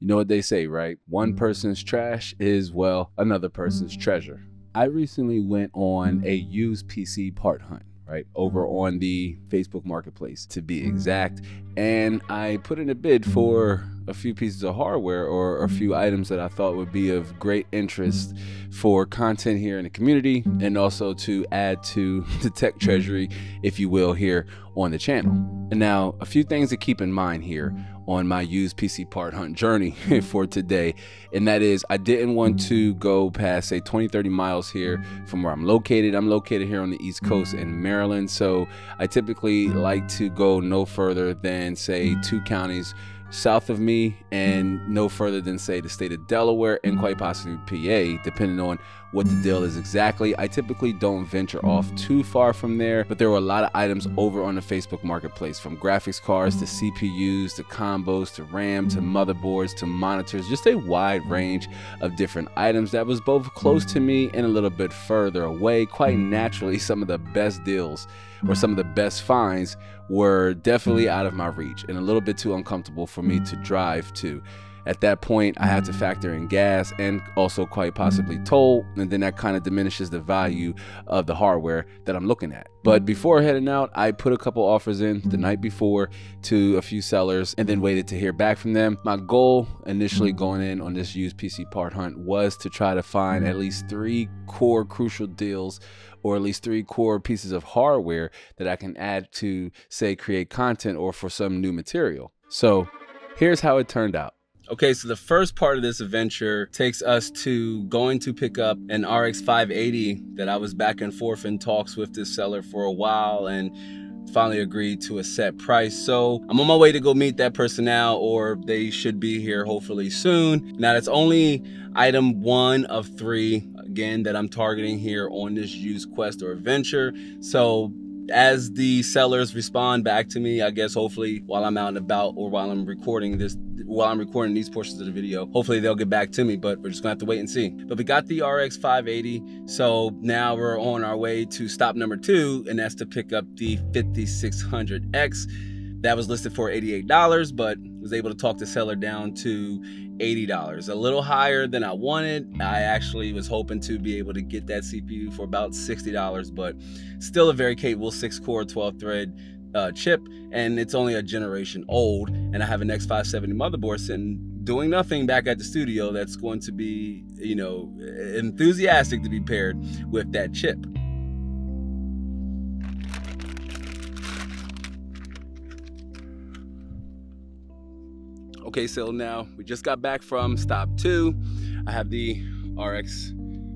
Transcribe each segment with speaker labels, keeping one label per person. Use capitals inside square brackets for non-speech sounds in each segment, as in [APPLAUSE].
Speaker 1: You know what they say, right? One mm-hmm. person's trash is, well, another person's mm-hmm. treasure. I recently went on a used PC part hunt right over mm-hmm. on the Facebook marketplace to be exact and I put in a bid for a few pieces of hardware or a few items that I thought would be of great interest for content here in the community and also to add to [LAUGHS] the tech treasury if you will here on the channel. And now a few things to keep in mind here on my used PC part hunt journey [LAUGHS] for today. And that is, I didn't want to go past, say, 20, 30 miles here from where I'm located. I'm located here on the East Coast in Maryland. So I typically like to go no further than, say, two counties south of me and no further than say the state of Delaware and quite mm-hmm. possibly PA, depending on what the deal is exactly. I typically don't venture off mm-hmm. too far from there, but there were a lot of items over on the Facebook marketplace from graphics cards to mm-hmm. CPUs to combos to RAM to motherboards to monitors, just a wide range of different items that was both close to me and a little bit further away. Quite naturally, some of the best deals or mm-hmm. some of the best finds were definitely mm-hmm. out of my reach and a little bit too uncomfortable for me to mm-hmm. drive to. At that point, I had to factor in gas and also quite possibly toll, and then that kind of diminishes the value of the hardware that I'm looking at. But before heading out, I put a couple offers in the night before to a few sellers and then waited to hear back from them. My goal initially going in on this used PC part hunt was to try to find at least three core crucial deals or at least three core pieces of hardware that I can add to, say, create content or for some new material. So here's how it turned out. Okay, so the first part of this adventure takes us to going to pick up an RX 580 that I was back and forth in talks with this seller for a while and finally agreed to a set price. So I'm on my way to go meet that person now, or they should be here hopefully soon. Now, that's only item one of three again that I'm targeting here on this used quest or adventure. So as the sellers respond back to me, I guess hopefully while I'm out and about or while I'm recording this, while I'm recording these portions of the video, hopefully they'll get back to me, but we're just gonna have to wait and see. But we got the RX 580, so now we're on our way to stop number two, and that's to pick up the 5600X. That was listed for $88, but was able to talk the seller down to $80, a little higher than I wanted. I actually was hoping to be able to get that CPU for about $60, but still a very capable 6 core, 12 thread uh, chip, and it's only a generation old. And I have an X570 motherboard sitting doing nothing back at the studio that's going to be, you know, enthusiastic to be paired with that chip. Okay, so now we just got back from stop two. I have the RX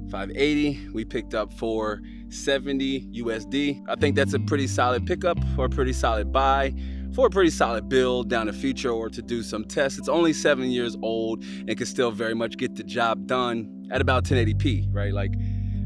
Speaker 1: 580 we picked up for 70 USD. I think that's a pretty solid pickup or a pretty solid buy for a pretty solid build down the future or to do some tests. It's only seven years old and can still very much get the job done at about 1080p, right? Like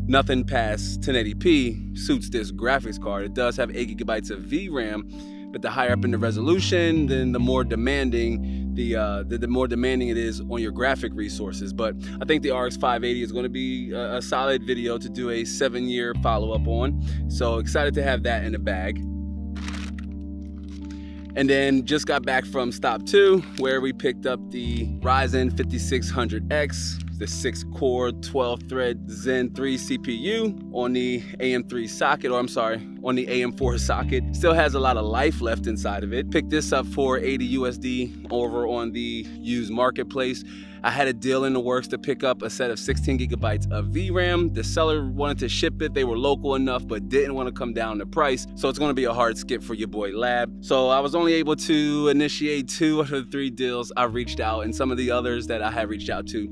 Speaker 1: nothing past 1080p suits this graphics card. It does have eight gigabytes of VRAM, but the higher up in the resolution, then the more demanding the, uh, the, the more demanding it is on your graphic resources. But I think the RX 580 is going to be a, a solid video to do a seven-year follow-up on. So excited to have that in the bag. And then just got back from stop two, where we picked up the Ryzen 5600X the 6 core 12 thread Zen 3 CPU on the AM3 socket, or I'm sorry, on the AM4 socket. Still has a lot of life left inside of it. Picked this up for 80 USD over on the used marketplace. I had a deal in the works to pick up a set of 16 gigabytes of VRAM. The seller wanted to ship it. They were local enough, but didn't want to come down the price. So it's going to be a hard skip for your boy Lab. So I was only able to initiate two of the three deals I reached out and some of the others that I had reached out to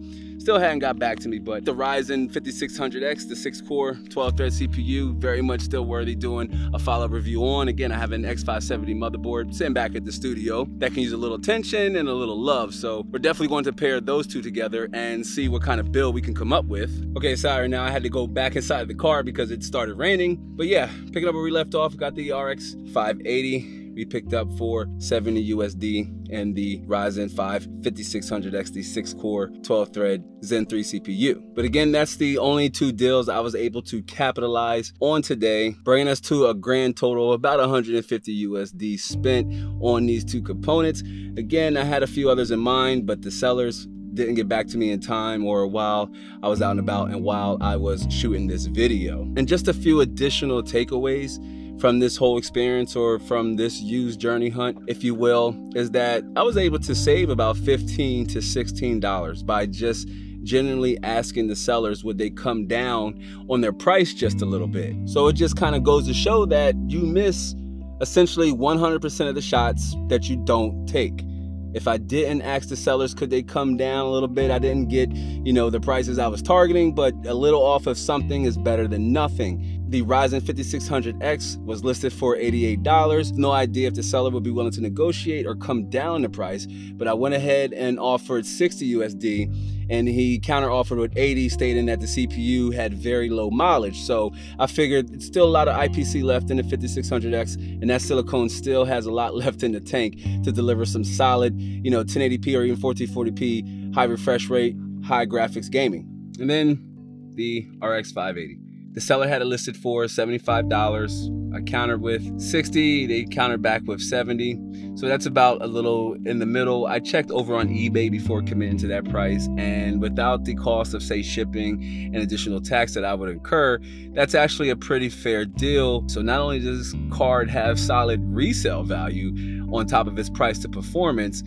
Speaker 1: Still hadn't got back to me, but the Ryzen 5600X, the 6 core, 12 thread CPU, very much still worthy doing a follow review on. Again, I have an X570 motherboard sitting back at the studio that can use a little attention and a little love. So we're definitely going to pair those two together and see what kind of build we can come up with. Okay, sorry, now I had to go back inside the car because it started raining. But yeah, picking up where we left off, got the RX 580 we picked up for 70 USD and the Ryzen 5 5600X, the 6 core, 12 thread Zen 3 CPU. But again, that's the only two deals I was able to capitalize on today, bringing us to a grand total of about 150 USD spent on these two components. Again, I had a few others in mind, but the sellers didn't get back to me in time or while I was out and about and while I was shooting this video. And just a few additional takeaways from this whole experience or from this used journey hunt, if you will, is that I was able to save about 15 to $16 by just genuinely asking the sellers would they come down on their price just a little bit. So it just kind of goes to show that you miss essentially 100% of the shots that you don't take. If I didn't ask the sellers, could they come down a little bit? I didn't get, you know, the prices I was targeting, but a little off of something is better than nothing. The Ryzen 5600X was listed for $88. No idea if the seller would be willing to negotiate or come down the price, but I went ahead and offered 60 USD and he counter offered with 80 stating that the CPU had very low mileage. So I figured it's still a lot of IPC left in the 5600X and that silicone still has a lot [LAUGHS] left in the tank to deliver some solid, you know, 1080p or even 1440p high refresh rate, high graphics gaming. And then the RX 580. The seller had it listed for $75. I countered with 60. They countered back with 70. So that's about a little in the middle. I checked over on eBay before committing to that price. And without the cost of, say, shipping and additional tax that I would incur, that's actually a pretty fair deal. So not only does this card have solid resale value on top of its price to performance,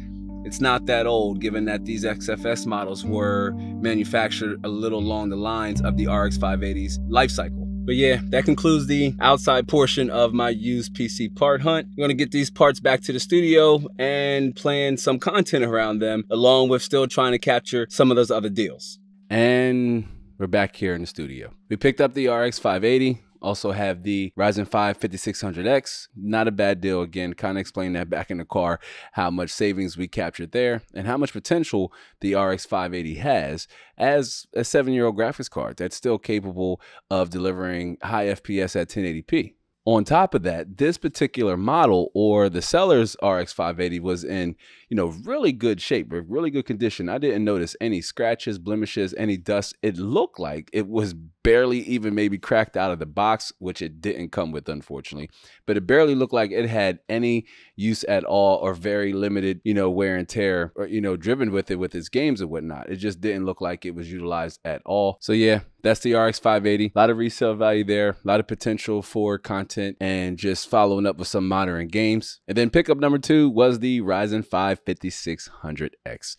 Speaker 1: it's not that old given that these XFX models were manufactured a little along the lines of the RX 580's life cycle. But yeah, that concludes the outside portion of my used PC part hunt. I'm gonna get these parts back to the studio and plan some content around them, along with still trying to capture some of those other deals. And we're back here in the studio. We picked up the RX 580 also have the Ryzen 5 5600X. Not a bad deal. Again, kind of explain that back in the car, how much savings we captured there and how much potential the RX 580 has as a seven year old graphics card that's still capable of delivering high FPS at 1080p. On top of that, this particular model or the seller's RX 580 was in, you know, really good shape, really good condition. I didn't notice any scratches, blemishes, any dust. It looked like it was barely even maybe cracked out of the box, which it didn't come with, unfortunately. But it barely looked like it had any use at all or very limited, you know, wear and tear or, you know, driven with it with its games and whatnot. It just didn't look like it was utilized at all. So yeah, that's the RX 580. A lot of resale value there, a lot of potential for content and just following up with some modern games. And then pickup number two was the Ryzen 5 5600X.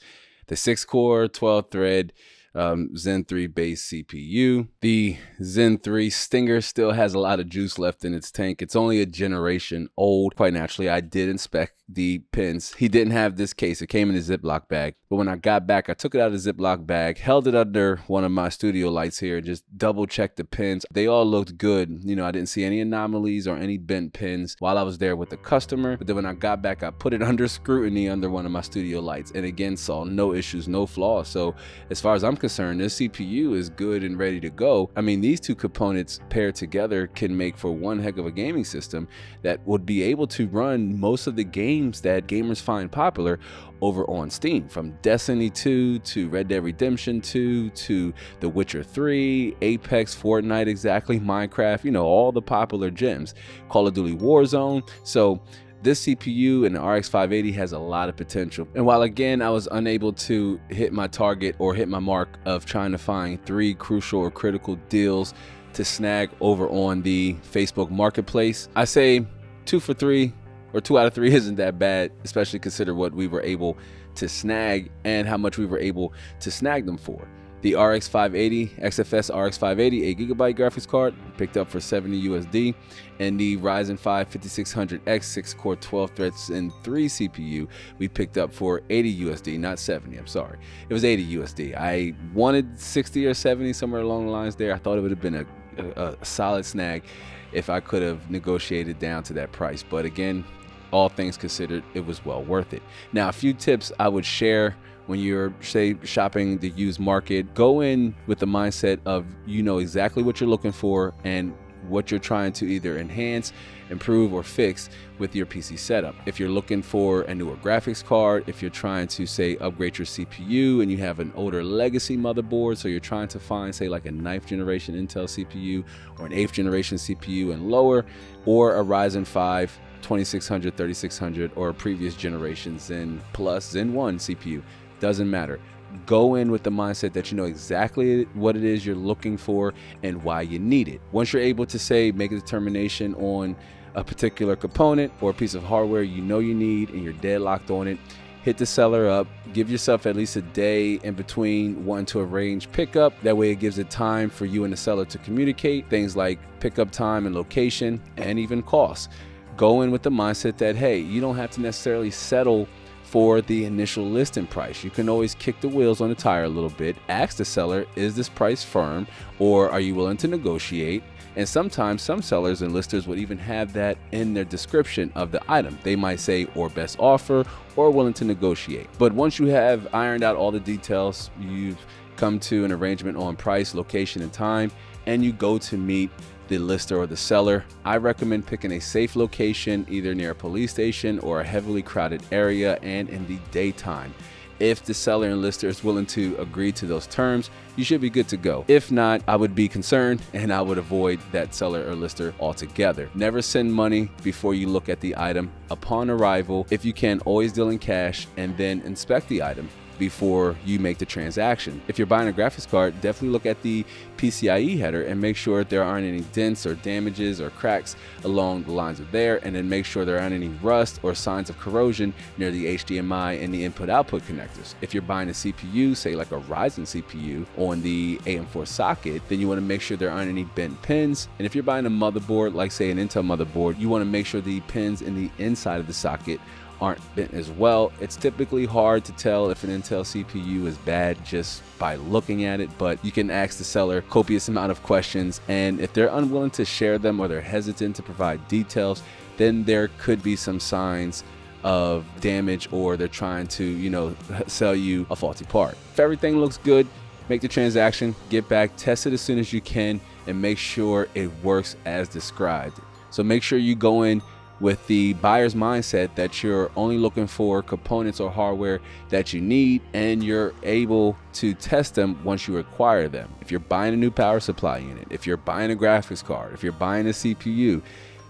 Speaker 1: The six core, 12 thread, um, Zen 3 base CPU. The Zen 3 Stinger still has a lot of juice left in its tank. It's only a generation old. Quite naturally, I did inspect the pins. He didn't have this case. It came in a Ziploc bag. But when I got back, I took it out of the Ziploc bag, held it under one of my studio lights here, and just double checked the pins. They all looked good. You know, I didn't see any anomalies or any bent pins while I was there with the customer. But then when I got back, I put it [LAUGHS] under scrutiny under one of my studio lights and again saw no issues, no flaws. So as far as I'm concerned, this CPU is good and ready to go. I mean, these two components paired together can make for one heck of a gaming system that would be able to run most of the games games that gamers find popular over on Steam, from Destiny 2 to Red Dead Redemption 2 to The Witcher 3, Apex, Fortnite, exactly, Minecraft, you know, all the popular gems, Call of Duty Warzone. So, this CPU and the RX 580 has a lot of potential. And while again, I was unable to hit my target or hit my mark of trying to find three crucial or critical deals to snag over on the Facebook marketplace, I say two for three or two out of three [LAUGHS] isn't that bad, especially consider what we were able to snag and how much we were able to snag them for. The RX 580, XFX RX 580, 8 gigabyte graphics card, picked up for 70 USD, and the Ryzen 5 5600X 6 core 12 threads Zen 3 CPU, we picked up for 80 USD, not 70. I'm sorry, it was 80 USD. I wanted 60 or 70 somewhere along the lines there. I thought it would have been a, a, a solid snag if I could have negotiated down to that price, but again, all things considered, it was well worth it. Now, a few tips I would share when you're say shopping the used market go in with the mindset of you know exactly what you're looking for and what you're trying to either enhance, improve, or fix with your PC setup. If you're looking for a newer graphics card, if you're trying to say upgrade your CPU and you have an older legacy motherboard, so you're trying to find say like a ninth generation Intel CPU or an eighth generation CPU and lower, or a Ryzen 5 2600, 3600, or previous generation Zen Plus, Zen 1 CPU, doesn't matter go in with the mindset that you know exactly what it is you're looking for and why you need it. Once you're able to say, make a determination on a particular component or a piece of hardware you know you need and you're deadlocked on it, hit the seller up, give yourself at least a day in between wanting to arrange pickup. That way it gives it time for you and the seller to communicate things like pickup time and location and even cost. Go in with the mindset that, hey, you don't have to necessarily settle for the initial listing price. You can always kick the wheels on the tire a little bit, ask the seller, is this price firm or are you willing to negotiate? And sometimes some sellers and listers would even have that in their description of the item. They might say or best offer or willing to negotiate. But once you have ironed out all the details, you've come to an arrangement on price, location, and time, and you go to meet the lister or the seller. I recommend picking a safe location, either near a police station or a heavily crowded area and in the daytime. If the seller and lister is willing to agree to those terms, you should be good to go. If not, I would be concerned [LAUGHS] and I would avoid that seller or lister altogether. Never send money before you look at the item. Upon arrival, if you can, always deal in cash and then inspect the item before you make the transaction. If you're buying a graphics card, definitely look at the PCIe header and make sure there aren't any dents or damages or cracks along the lines of there, and then make sure there aren't any rust or signs of corrosion near the HDMI and the input output connectors. If you're buying a CPU, say like a Ryzen CPU on the AM4 socket, then you want to make sure there aren't any bent pins. And if you're buying a motherboard, like say an Intel motherboard, you want to make sure the pins in the inside of the socket aren't bent as well. It's typically hard to tell if an Intel CPU is bad just by looking at it, but you can ask the seller copious amount of questions and if they're unwilling to share them or they're hesitant to provide details, then there could be some signs of damage or they're trying to, you know, [LAUGHS] sell you a faulty part. If everything looks good, make the transaction, get back, test it as soon as you can and make sure it works as described. So make sure you go in with the buyer's mindset that you're only looking for components or hardware that you need and you're able to test them once you acquire them. If you're buying a new power supply unit, if you're buying a graphics card, if you're buying a CPU,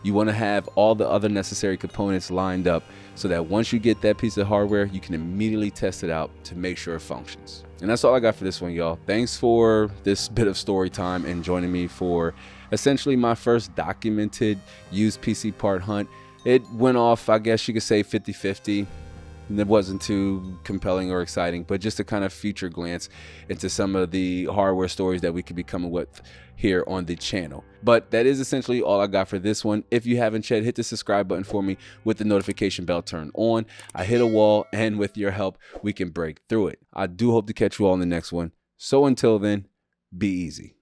Speaker 1: you want to have all the other necessary components lined up so that once you get that piece of hardware, you can immediately test it out to make sure it functions. And that's all I got for this one, y'all. Thanks for this bit of story time and joining me for essentially my first documented used PC part hunt. It went off, I guess you could say 50 50. It wasn't too compelling or exciting, but just a kind of future glance into some of the hardware stories that we could be coming with here on the channel. But that is essentially all I got for this one. If you haven't yet, hit the subscribe button for me with the notification bell turned on. I hit a wall, and with your help, we can break through it. I do hope to catch you all in the next one. So until then, be easy.